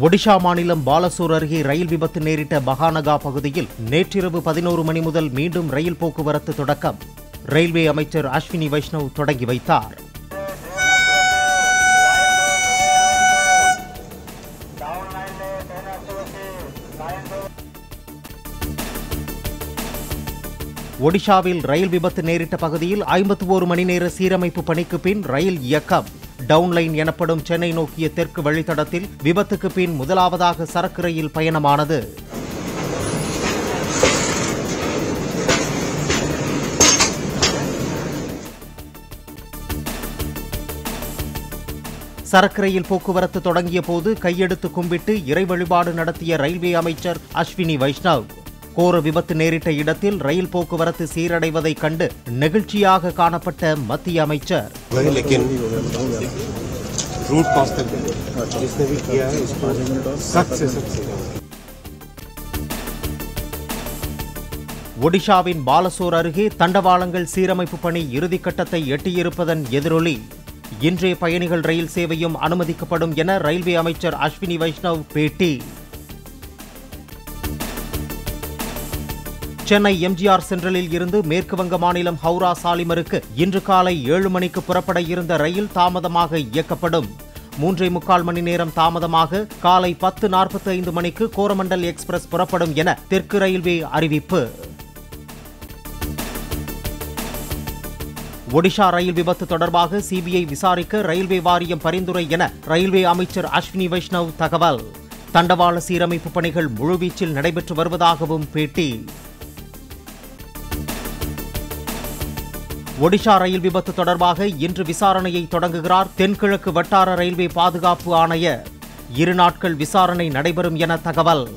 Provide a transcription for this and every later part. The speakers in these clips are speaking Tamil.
ஒடிஷா மாநிலம் பாலசூர் அருகே ரயில் விபத்து நேரிட்ட பகானகா பகுதியில் நேற்றிரவு பதினோரு மணி முதல் மீண்டும் ரயில் போக்குவரத்து தொடக்கம். ரயில்வே அமைச்சர் அஸ்வினி வைஷ்ணவ் தொடங்கி வைத்தார். ஒடிஷாவில் ரயில் விபத்து நேரிட்ட பகுதியில் ஐம்பத்தி ஓரு மணி நேர சீரமைப்பு பணிக்கு பின் ரயில் இயக்கம். டவுன்லைன் எனப்படும் சென்னை நோக்கிய தெற்கு வழித்தடத்தில் விபத்துக்கு பின் முதலாவதாக சரக்கு ரயில் பயணமானது. சரக்கு ரயில் போக்குவரத்து தொடங்கிய போது கையெடுத்து கும்பிட்டு இறை வழிபாடு நடத்திய ரயில்வே அமைச்சர் அஸ்வினி வைஷ்ணவ். கோர விபத்து நேரிட்ட இடத்தில் ரயில் போக்குவரத்து சீரடைவதை கண்டு நெகிழ்ச்சியாக காணப்பட்ட மத்திய அமைச்சர். ஒடிஷாவின் பாலசோர் அருகே தண்டவாளங்கள் சீரமைப்பு பணி இறுதிக்கட்டத்தை எட்டியிருப்பதன் எதிரொலி. இன்றைய பயணிகள் ரயில் சேவையும் அனுமதிக்கப்படும் என ரயில்வே அமைச்சர் அஸ்வினி வைஷ்ணவ் பேட்டி. சென்னை எம்ஜிஆர் சென்ட்ரலில் இருந்து மேற்குவங்க மாநிலம் ஹவுரா சாலிமருக்கு இன்று காலை ஏழு மணிக்கு புறப்பட இருந்த ரயில் தாமதமாக இயக்கப்படும். மூன்றே முக்கால் மணி நேரம் தாமதமாக காலை பத்து நாற்பத்தி ஐந்து மணிக்கு கோரமண்டல் எக்ஸ்பிரஸ் புறப்படும் என தெற்கு ரயில்வே அறிவிப்பு. ஒடிஷா ரயில் விபத்து தொடர்பாக சிபிஐ விசாரிக்க ரயில்வே வாரியம் பரிந்துரை என ரயில்வே அமைச்சர் அஸ்வினி வைஷ்ணவ் தகவல். தண்டவாள சீரமைப்பு பணிகள் முழுவீச்சில் நடைபெற்று வருவதாகவும் பேட்டி. ஒடிஷா ரயில் விபத்து தொடர்பாக இன்று விசாரணையை தொடங்குகிறார் தென்கிழக்கு வட்டார ரயில்வே பாதுகாப்பு ஆணையர் இரு நாட்கள் விசாரணை நடைபெறும் என தகவல்.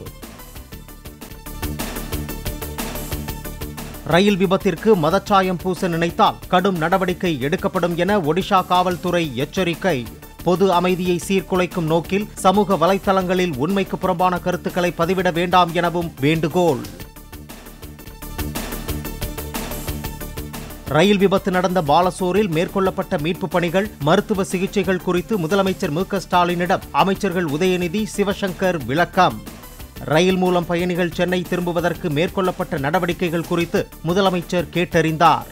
ரயில் விபத்திற்கு மதச்சாயம் பூச நினைத்தால் கடும் நடவடிக்கை எடுக்கப்படும் என ஒடிஷா காவல்துறை எச்சரிக்கை. பொது அமைதியை சீர்குலைக்கும் நோக்கில் சமூக வலைதளங்களில் உண்மைக்கு புறம்பான கருத்துக்களை பதிவிட வேண்டாம் எனவும் வேண்டுகோள். ரயில் விபத்து நடந்த பாலசோரில் மேற்கொள்ளப்பட்ட மீட்புப் பணிகள் மருத்துவ சிகிச்சைகள் குறித்து முதலமைச்சர் மு ஸ்டாலினிடம் அமைச்சர்கள் உதயநிதி சிவசங்கர் விளக்கம். ரயில் மூலம் பயணிகள் சென்னை திரும்புவதற்கு மேற்கொள்ளப்பட்ட நடவடிக்கைகள் குறித்து முதலமைச்சர் கேட்டறிந்தார்.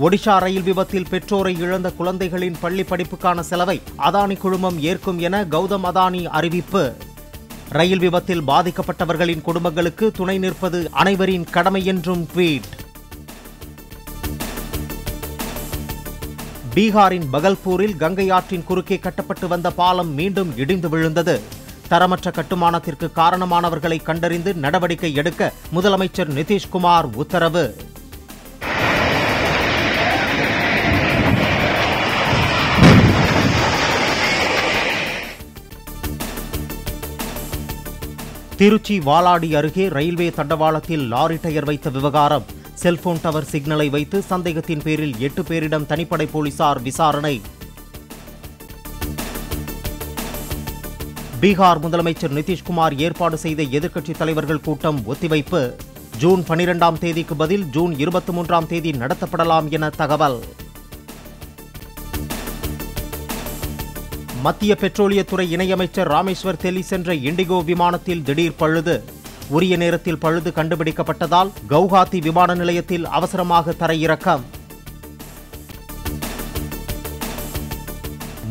ஒடிஷா ரயில் விபத்தில் பெற்றோரை இழந்த குழந்தைகளின் பள்ளி படிப்புக்கான செலவை அதானி குழுமம் ஏற்கும் என கௌதம் அதானி அறிவிப்பு. ரயில் விபத்தில் பாதிக்கப்பட்டவர்களின் குடும்பங்களுக்கு துணை நிற்பது அனைவரின் கடமை என்றும் ட்வீட். பீகாரின் பகல்பூரில் கங்கை ஆற்றின் குறுக்கே கட்டப்பட்டு வந்த பாலம் மீண்டும் இடிந்து விழுந்தது. தரமற்ற கட்டுமானத்திற்கு காரணமானவர்களை கண்டறிந்து நடவடிக்கை எடுக்க முதலமைச்சர் நிதிஷ்குமார் உத்தரவு. திருச்சி வாலாடி அருகே ரயில்வே தண்டவாளத்தில் லாரி டயர் வைத்த விவகாரம். செல்போன் டவர் சிக்னலை வைத்து சந்தேகத்தின் பேரில் எட்டு பேரிடம் தனிப்படை போலீசார் விசாரணை. பீகார் முதலமைச்சர் நிதிஷ்குமார் ஏற்பாடு செய்த எதிர்க்கட்சித் தலைவர்கள் கூட்டம் ஒத்திவைப்பு. ஜூன் பனிரெண்டாம் தேதிக்கு பதில் ஜூன் இருபத்தி மூன்றாம் தேதி நடத்தப்படலாம் என தகவல். மத்திய பெட்ரோலியத்துறை இணையமைச்சர் ராமேஸ்வர் தெலி சென்ற இண்டிகோ விமானத்தில் திடீர் பழுது. உரிய நேரத்தில் பழுது கண்டுபிடிக்கப்பட்டதால் கவுஹாத்தி விமான நிலையத்தில் அவசரமாக தரையிறக்கம்.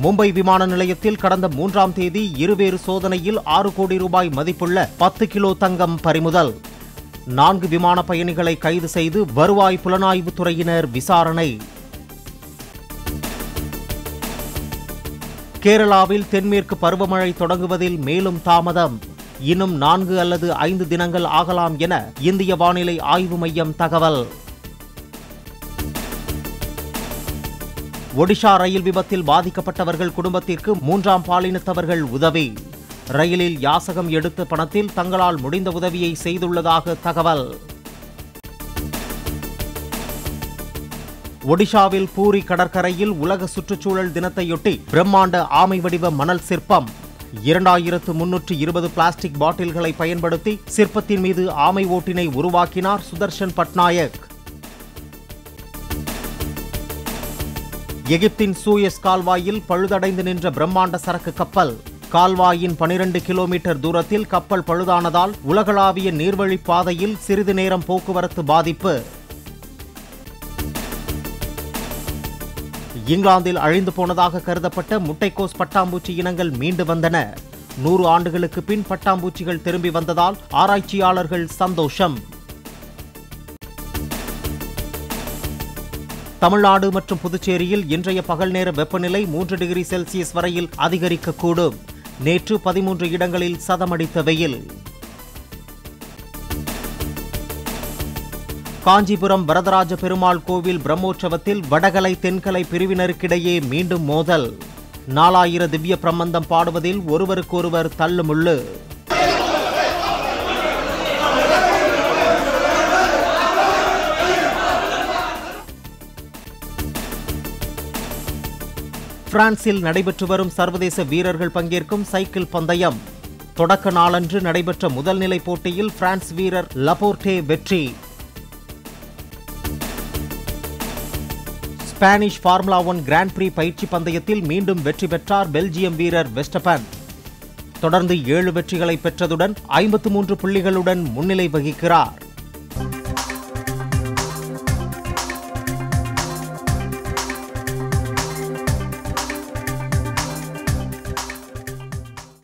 மும்பை விமான நிலையத்தில் கடந்த மூன்றாம் தேதி இருவேறு சோதனையில் ஆறு கோடி ரூபாய் மதிப்புள்ள பத்து கிலோ தங்கம் பறிமுதல். நான்கு விமான பயணிகளை கைது செய்து வருவாய் புலனாய்வுத் துறையினர் விசாரணை. கேரளாவில் தென்மேற்கு பருவமழை தொடங்குவதில் மேலும் தாமதம். இன்னும் நான்கு அல்லது ஐந்து தினங்கள் ஆகலாம் என இந்திய வானிலை ஆய்வு மையம் தகவல். ஒடிஷா ரயில் விபத்தில் பாதிக்கப்பட்டவர்கள் குடும்பத்திற்கு மூன்றாம் பாலினத்தவர்கள் உதவி. ரயிலில் யாசகம் எடுத்த பணத்தில் தங்களால் முடிந்த உதவியை செய்துள்ளதாக தகவல். ஒடிஷாவில் பூரி கடற்கரையில் உலக சுற்றுச்சூழல் தினத்தையொட்டி பிரம்மாண்ட ஆமை வடிவ மணல் சிற்பம். இரண்டாயிரத்து முன்னூற்று இருபது பிளாஸ்டிக் பாட்டில்களை பயன்படுத்தி சிற்பத்தின் மீது ஆமை ஓட்டினை உருவாக்கினார் சுதர்ஷன் பட்நாயக். எகிப்தின் சூயஸ் கால்வாயில் பழுதடைந்து நின்ற பிரம்மாண்ட சரக்கு கப்பல். கால்வாயின் 12 கிலோமீட்டர் தூரத்தில் கப்பல் பழுதானதால் உலகளாவிய நீர்வழிப் பாதையில் சிறிது நேரம் போக்குவரத்து பாதிப்பு. இங்கிலாந்தில் அழிந்து போனதாக கருதப்பட்ட முட்டைக்கோஸ் பட்டாம்பூச்சி இனங்கள் மீண்டு வந்தன. நூறு ஆண்டுகளுக்கு பின் பட்டாம்பூச்சிகள் திரும்பி வந்ததால் ஆராய்ச்சியாளர்கள் சந்தோஷம். தமிழ்நாடு மற்றும் புதுச்சேரியில் இன்றைய பகல் நேர வெப்பநிலை மூன்று டிகிரி செல்சியஸ் வரையில் அதிகரிக்கக்கூடும். நேற்று பதிமூன்று இடங்களில் சதமடித்த வெயில். காஞ்சிபுரம் வரதராஜ பெருமாள் கோவில் பிரம்மோற்சவத்தில் வடகலை தென்கலை பிரிவினருக்கிடையே மீண்டும் மோதல். நாலாயிர திவ்ய பிரம்மந்தம் பாடுவதில் ஒருவருக்கொருவர் தள்ளுமுள்ளு. பிரான்சில் நடைபெற்று வரும் சர்வதேச வீரர்கள் பங்கேற்கும் சைக்கிள் பந்தயம். தொடக்க நாளன்று நடைபெற்ற முதல் நிலை போட்டியில் பிரான்ஸ் வீரர் லபோர்டே வெற்றி. Spanish formula one grand prix பயிற்சி பந்தயத்தில் மீண்டும் வெற்றி பெற்றார் பெல்ஜியம் வீரர் வெஸ்டபன். தொடர்ந்து ஏழு வெற்றிகளை பெற்றதுடன் ஐம்பத்து மூன்று புள்ளிகளுடன் முன்னிலை வகிக்கிறார்.